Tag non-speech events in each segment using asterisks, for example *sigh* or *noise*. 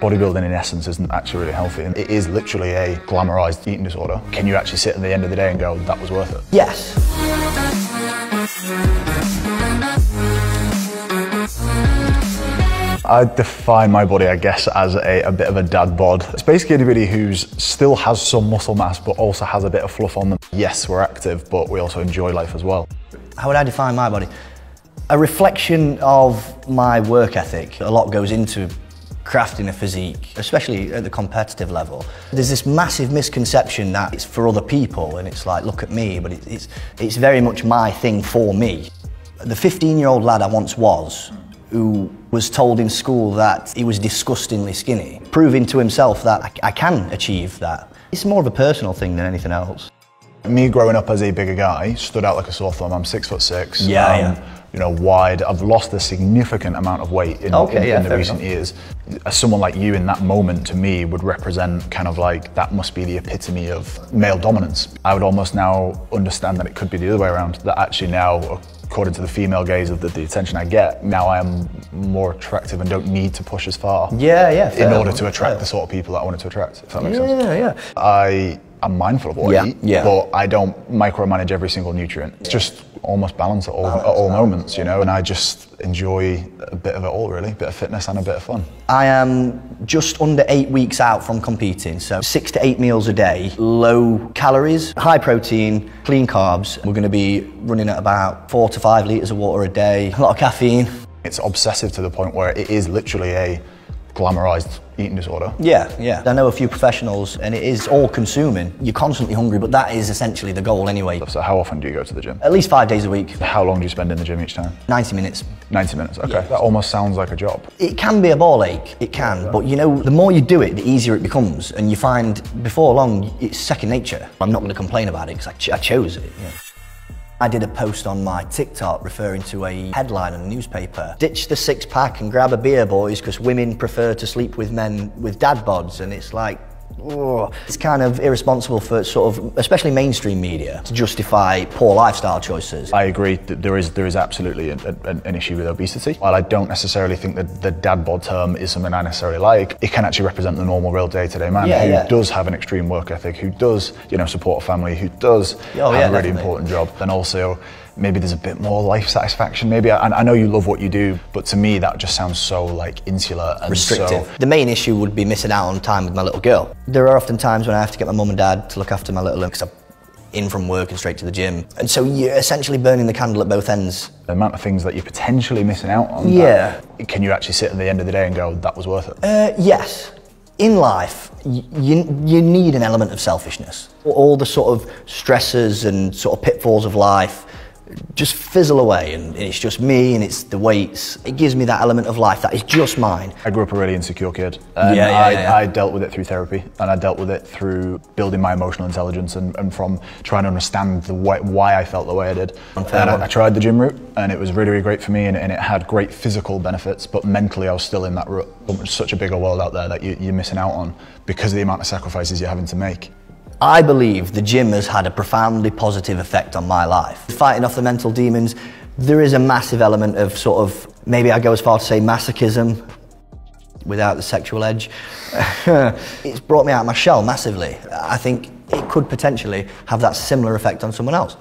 Bodybuilding in essence isn't actually really healthy. and It is literally a glamorized eating disorder. Can you actually sit at the end of the day and go, that was worth it? Yes. I define my body, I guess, as a, a bit of a dad bod. It's basically anybody who still has some muscle mass but also has a bit of fluff on them. Yes, we're active, but we also enjoy life as well. How would I define my body? A reflection of my work ethic. A lot goes into crafting a physique, especially at the competitive level. There's this massive misconception that it's for other people and it's like, look at me, but it, it's, it's very much my thing for me. The 15 year old lad I once was, who was told in school that he was disgustingly skinny, proving to himself that I, I can achieve that. It's more of a personal thing than anything else. Me growing up as a bigger guy stood out like a sore thumb. I'm six foot six. Yeah, um, yeah. You know, wide. I've lost a significant amount of weight in, Okay, in, yeah, in the recent enough. years. As someone like you in that moment to me would represent kind of like that must be the epitome of male dominance. I would almost now understand that it could be the other way around. That actually now, according to the female gaze of the, the attention I get, now I am more attractive and don't need to push as far. Yeah, yeah, In order to attract fair. the sort of people that I wanted to attract. If that makes sense. Yeah, yeah. I am mindful of what Yeah, I eat, yeah. but I don't micromanage every single nutrient. It's just almost balance at all, at all moments, you know, and I just enjoy a bit of it all, really, a bit of fitness and a bit of fun. I am just under eight weeks out from competing, so six to eight meals a day, low calories, high protein, clean carbs. We're going to be running at about four to five litres of water a day, a lot of caffeine. It's obsessive to the point where it is literally a glamorized eating disorder. Yeah, yeah. I know a few professionals and it is all consuming. You're constantly hungry, but that is essentially the goal anyway. So how often do you go to the gym? At least five days a week, How long do you spend in the gym each time? 90 minutes. 90 minutes, okay. That almost sounds like a job. It can be a ball ache, it can, but you know, the more you do it, the easier it becomes, and you find before long it's second nature. I'm not going to complain about it because I, ch- I chose it. yeah. I did a post on my TikTok referring to a headline in a newspaper. Ditch the six pack and grab a beer, boys, because women prefer to sleep with men with dad bods. And it's like, oh, it's kind of irresponsible for sort of, especially mainstream media, to justify poor lifestyle choices. I agree that there is there is absolutely a, a, an issue with obesity. While I don't necessarily think that the dad bod term is something I necessarily like, it can actually represent the normal, real day-to-day man Yeah, who yeah. does have an extreme work ethic, who does you know support a family, who does Oh, have yeah, a really definitely. important job, and also. Maybe there's a bit more life satisfaction. Maybe I, I know you love what you do, but to me that just sounds so like insular and restrictive. so The main issue would be missing out on time with my little girl. There are often times when I have to get my mum and dad to look after my little one because I'm in from work and straight to the gym. And so you're essentially burning the candle at both ends. the amount of things that you're potentially missing out on. Yeah. that- can you actually sit at the end of the day and go, that was worth it? Uh, yes. In life, you, you need an element of selfishness. All the sort of stresses and sort of pitfalls of life just fizzle away, and it's just me and it's the weights. It gives me that element of life that is just mine. I grew up a really insecure kid. And Yeah, yeah, I, yeah. I dealt with it through therapy and I dealt with it through building my emotional intelligence and, and from trying to understand the way, why I felt the way I did. And I, I tried the gym route and it was really, really great for me and, and it had great physical benefits, but mentally I was still in that rut. There's such a bigger world out there that you, you're missing out on because of the amount of sacrifices you're having to make. I believe the gym has had a profoundly positive effect on my life. Fighting off the mental demons, there is a massive element of sort of, maybe I go as far to say masochism without the sexual edge. *laughs* it's brought me out of my shell massively. I think it could potentially have that similar effect on someone else.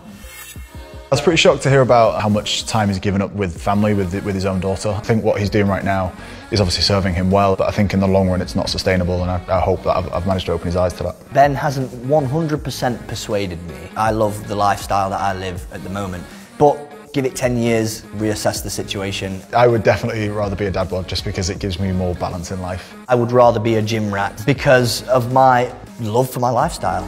I was pretty shocked to hear about how much time he's given up with family, with, with his own daughter. I think what he's doing right now is obviously serving him well, but I think in the long run it's not sustainable, and I, I hope that I've, I've managed to open his eyes to that. Ben hasn't 100% persuaded me. I love the lifestyle that I live at the moment, but give it 10 years, reassess the situation. I would definitely rather be a dad bod just because it gives me more balance in life. I would rather be a gym rat because of my love for my lifestyle.